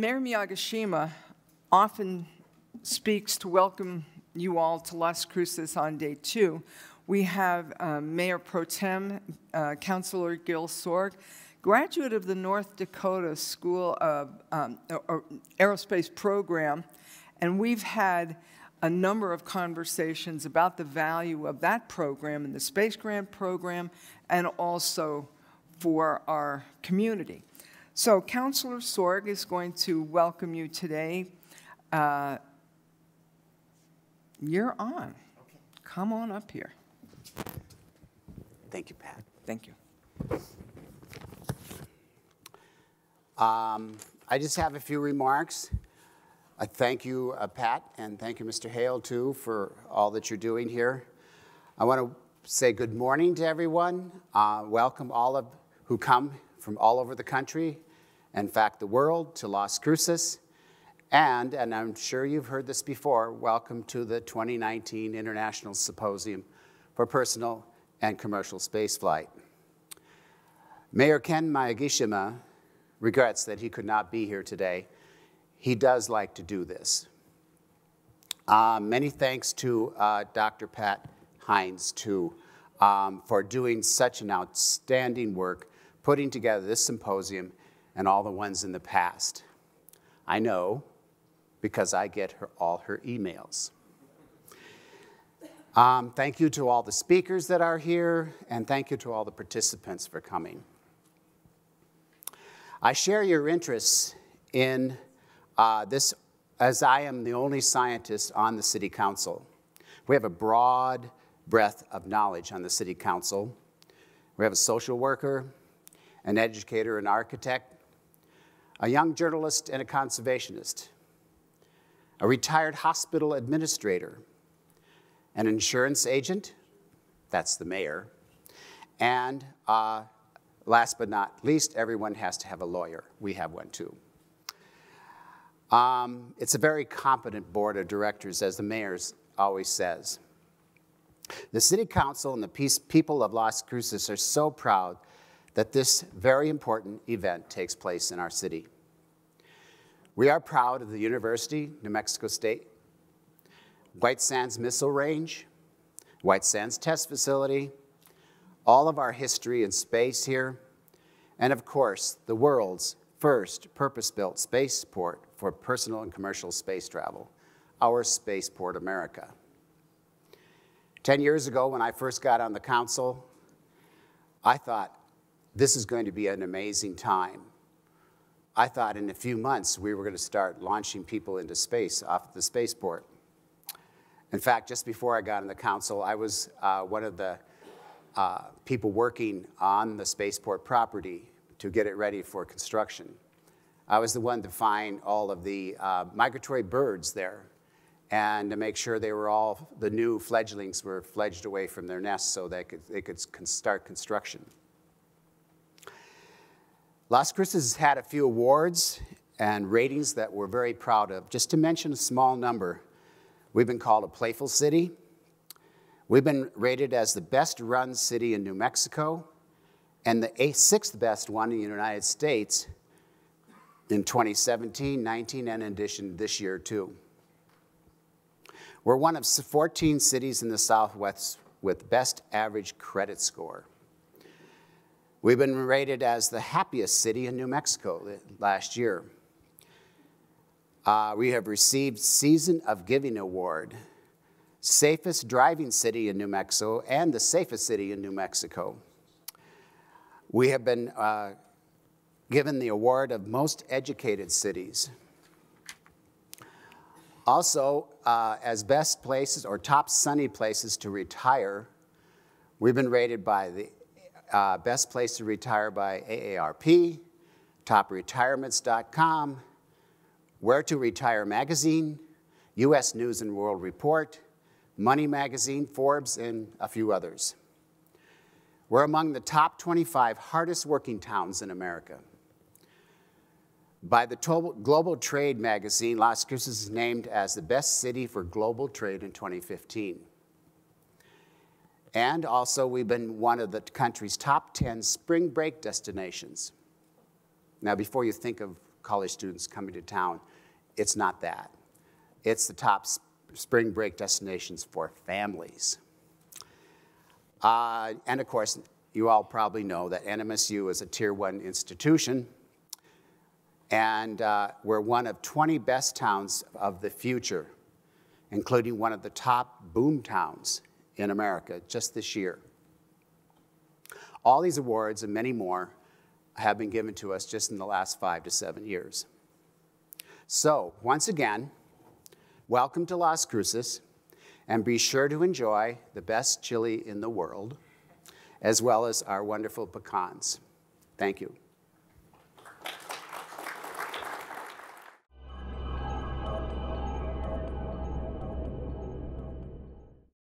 Mayor Miyagishima often speaks to welcome you all to Las Cruces on day two. We have um, Mayor Pro Tem, uh, Councilor Gill Sorg, graduate of the North Dakota School of um, Aerospace Program, and we've had a number of conversations about the value of that program and the Space Grant program, and also for our community. So Councilor Sorg is going to welcome you today. Uh, you're on. Okay. Come on up here. Thank you, Pat. Thank you. Um, I just have a few remarks. I thank you, uh, Pat, and thank you, Mr. Hale, too, for all that you're doing here. I want to say good morning to everyone. Uh, welcome all of who come from all over the country in fact, the world, to Las Cruces. And, and I'm sure you've heard this before, welcome to the 2019 International Symposium for Personal and Commercial Spaceflight. Mayor Ken Miyagishima regrets that he could not be here today. He does like to do this. Uh, many thanks to uh, Dr. Pat Hynes, too, um, for doing such an outstanding work, putting together this symposium and all the ones in the past. I know because I get her, all her emails. Um, thank you to all the speakers that are here, and thank you to all the participants for coming. I share your interests in uh, this, as I am the only scientist on the City Council. We have a broad breadth of knowledge on the City Council. We have a social worker, an educator, an architect, a young journalist and a conservationist, a retired hospital administrator, an insurance agent, that's the mayor, and uh, last but not least, everyone has to have a lawyer. We have one too. Um, it's a very competent board of directors, as the mayor always says. The city council and the peace, people of Las Cruces are so proud that this very important event takes place in our city. We are proud of the University, New Mexico State, White Sands Missile Range, White Sands Test Facility, all of our history in space here, and of course, the world's first purpose-built spaceport for personal and commercial space travel, our Spaceport America. 10 years ago, when I first got on the council, I thought, this is going to be an amazing time. I thought in a few months we were going to start launching people into space off the spaceport. In fact, just before I got on the council, I was uh, one of the uh, people working on the spaceport property to get it ready for construction. I was the one to find all of the uh, migratory birds there and to make sure they were all, the new fledglings were fledged away from their nests so they could, they could start construction. Las Cruces has had a few awards and ratings that we're very proud of. Just to mention a small number, we've been called a playful city. We've been rated as the best run city in New Mexico and the sixth best one in the United States in 2017, 19, and in addition this year too. We're one of 14 cities in the Southwest with best average credit score. We've been rated as the happiest city in New Mexico last year. Uh, we have received Season of Giving Award, safest driving city in New Mexico, and the safest city in New Mexico. We have been uh, given the award of most educated cities. Also, uh, as best places or top sunny places to retire, we've been rated by the uh, Best Place to Retire by AARP, TopRetirements.com, Where to Retire Magazine, U.S. News and World Report, Money Magazine, Forbes, and a few others. We're among the top 25 hardest working towns in America. By the Global Trade magazine, Las Cruces is named as the best city for global trade in 2015. And also, we've been one of the country's top 10 spring break destinations. Now, before you think of college students coming to town. It's not that. It's the top s- spring break destinations for families. Uh, and of course, you all probably know that NMSU is a tier one institution, and uh, we're one of 20 best towns of the future, including one of the top boom towns in America just this year. All these awards and many more have been given to us just in the last five to seven years. So, once again, welcome to Las Cruces, and be sure to enjoy the best chili in the world, as well as our wonderful pecans. Thank you.